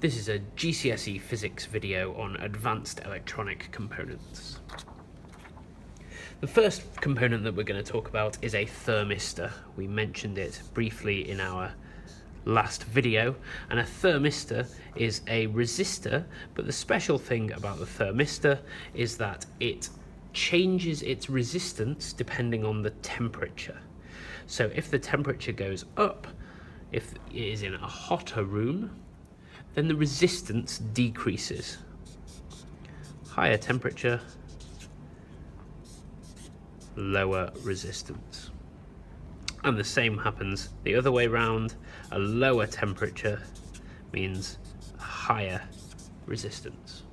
This is a GCSE physics video on advanced electronic components. The first component that we're going to talk about is a thermistor. We mentioned it briefly in our last video and a thermistor is a resistor but the special thing about the thermistor is that it changes its resistance depending on the temperature. So if the temperature goes up, if it is in a hotter room, then the resistance decreases. Higher temperature, lower resistance. And the same happens the other way round. A lower temperature means higher resistance.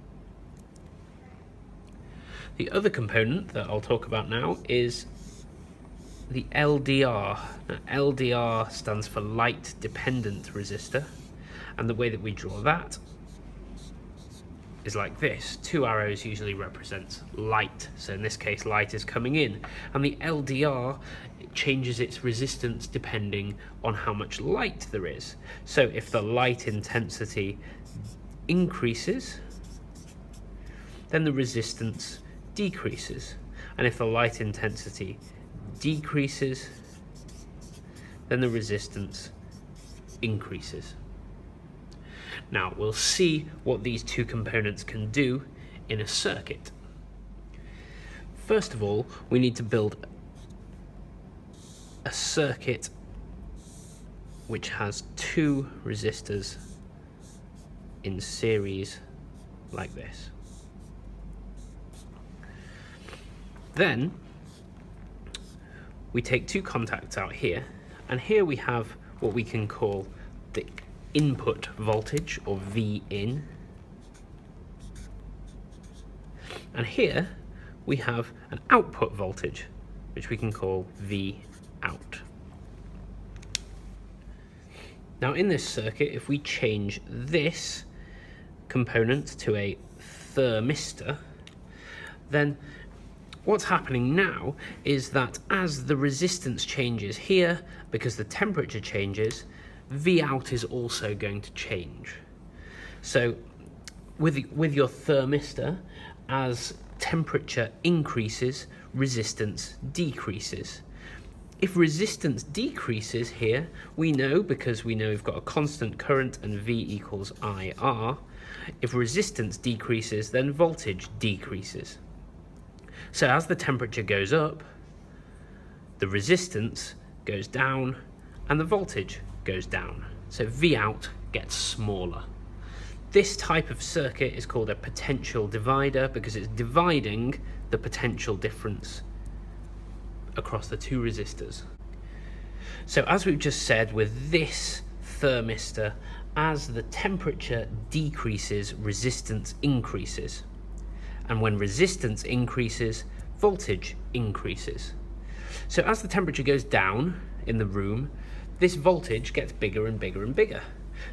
The other component that I'll talk about now is the LDR. Now, LDR stands for light dependent resistor and the way that we draw that is like this. Two arrows usually represent light. So in this case, light is coming in. And the LDR changes its resistance depending on how much light there is. So if the light intensity increases, then the resistance decreases. And if the light intensity decreases, then the resistance increases. Now we'll see what these two components can do in a circuit. First of all, we need to build a circuit which has two resistors in series like this. Then we take two contacts out here and here we have what we can call the input voltage or V in. And here we have an output voltage, which we can call V out. Now in this circuit, if we change this component to a thermistor, then what's happening now is that as the resistance changes here, because the temperature changes, V out is also going to change. So with, with your thermistor, as temperature increases, resistance decreases. If resistance decreases here, we know, because we know we've got a constant current and V equals IR, if resistance decreases, then voltage decreases. So as the temperature goes up, the resistance goes down and the voltage goes down. So V out gets smaller. This type of circuit is called a potential divider because it's dividing the potential difference across the two resistors. So as we've just said with this thermistor, as the temperature decreases, resistance increases. And when resistance increases, voltage increases. So as the temperature goes down in the room, this voltage gets bigger and bigger and bigger.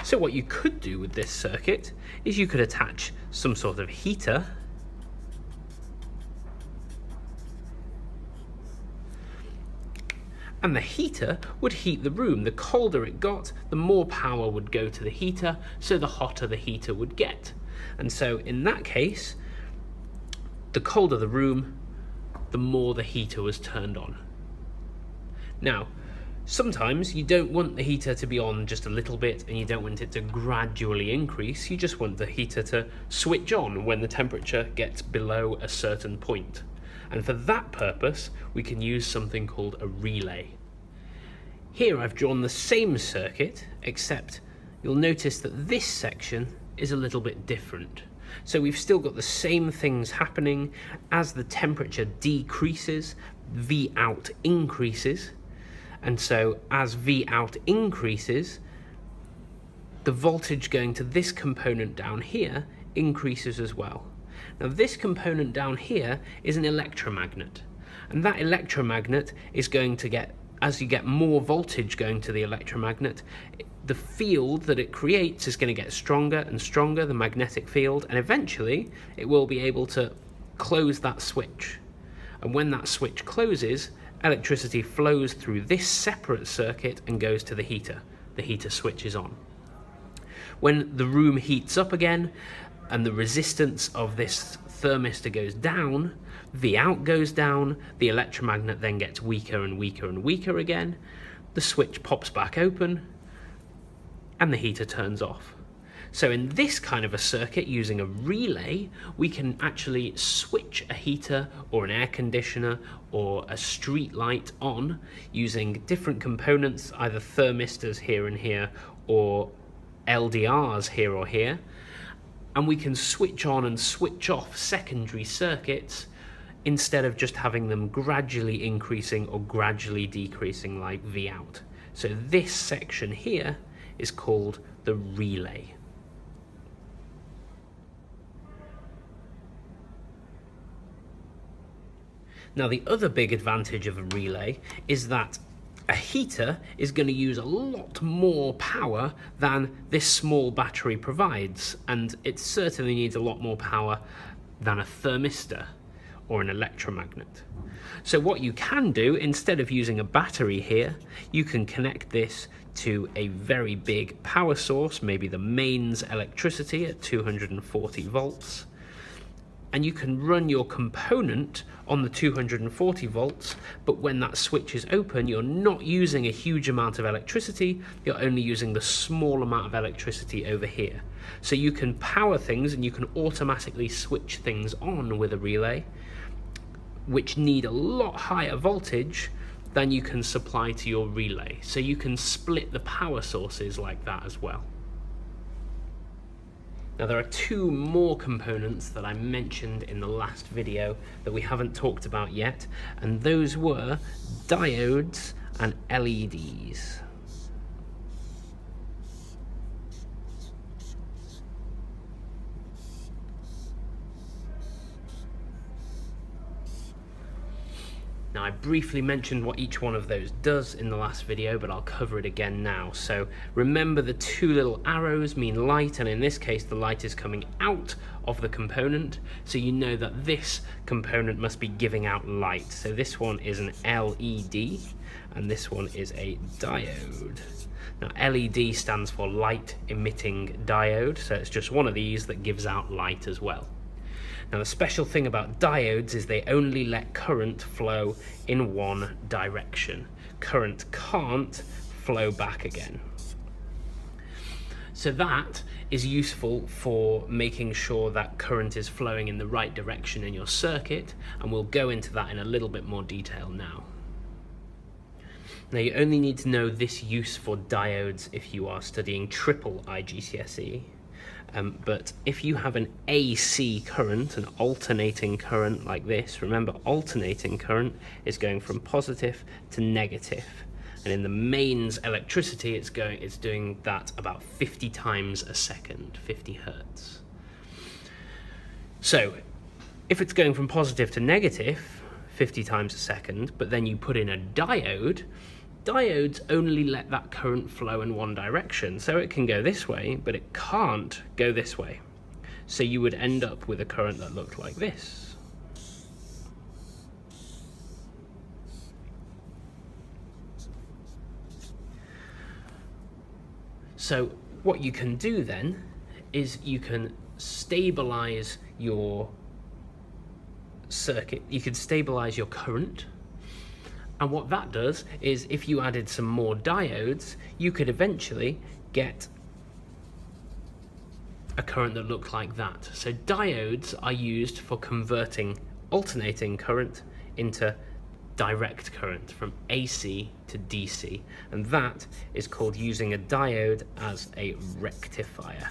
So what you could do with this circuit is you could attach some sort of heater and the heater would heat the room. The colder it got, the more power would go to the heater, so the hotter the heater would get. And so in that case, the colder the room, the more the heater was turned on. Now, Sometimes you don't want the heater to be on just a little bit and you don't want it to gradually increase, you just want the heater to switch on when the temperature gets below a certain point. And for that purpose, we can use something called a relay. Here I've drawn the same circuit, except you'll notice that this section is a little bit different. So we've still got the same things happening as the temperature decreases, V out increases, and so as V out increases, the voltage going to this component down here increases as well. Now this component down here is an electromagnet. And that electromagnet is going to get, as you get more voltage going to the electromagnet, the field that it creates is going to get stronger and stronger, the magnetic field, and eventually it will be able to close that switch. And when that switch closes, electricity flows through this separate circuit and goes to the heater. The heater switches on. When the room heats up again and the resistance of this thermistor goes down, V out goes down, the electromagnet then gets weaker and weaker and weaker again, the switch pops back open, and the heater turns off. So in this kind of a circuit using a relay, we can actually switch a heater or an air conditioner or a street light on using different components, either thermistors here and here or LDRs here or here. And we can switch on and switch off secondary circuits instead of just having them gradually increasing or gradually decreasing like V out. So this section here is called the relay. Now the other big advantage of a relay is that a heater is going to use a lot more power than this small battery provides and it certainly needs a lot more power than a thermistor or an electromagnet. So what you can do, instead of using a battery here, you can connect this to a very big power source, maybe the mains electricity at 240 volts, and you can run your component on the 240 volts, but when that switch is open, you're not using a huge amount of electricity, you're only using the small amount of electricity over here. So you can power things and you can automatically switch things on with a relay, which need a lot higher voltage than you can supply to your relay. So you can split the power sources like that as well. Now there are two more components that I mentioned in the last video that we haven't talked about yet, and those were diodes and LEDs. Now I briefly mentioned what each one of those does in the last video, but I'll cover it again now. So remember the two little arrows mean light, and in this case the light is coming out of the component, so you know that this component must be giving out light. So this one is an LED, and this one is a diode. Now LED stands for light emitting diode, so it's just one of these that gives out light as well. Now the special thing about diodes is they only let current flow in one direction. Current can't flow back again. So that is useful for making sure that current is flowing in the right direction in your circuit, and we'll go into that in a little bit more detail now. Now you only need to know this use for diodes if you are studying triple IGCSE, um, but if you have an AC current, an alternating current like this, remember alternating current is going from positive to negative. And in the mains electricity, it's going, it's doing that about 50 times a second, 50 hertz. So if it's going from positive to negative 50 times a second, but then you put in a diode, diodes only let that current flow in one direction. So it can go this way, but it can't go this way. So you would end up with a current that looked like this. So what you can do then is you can stabilize your circuit, you can stabilize your current and what that does is if you added some more diodes, you could eventually get a current that looked like that. So diodes are used for converting alternating current into direct current from AC to DC and that is called using a diode as a rectifier.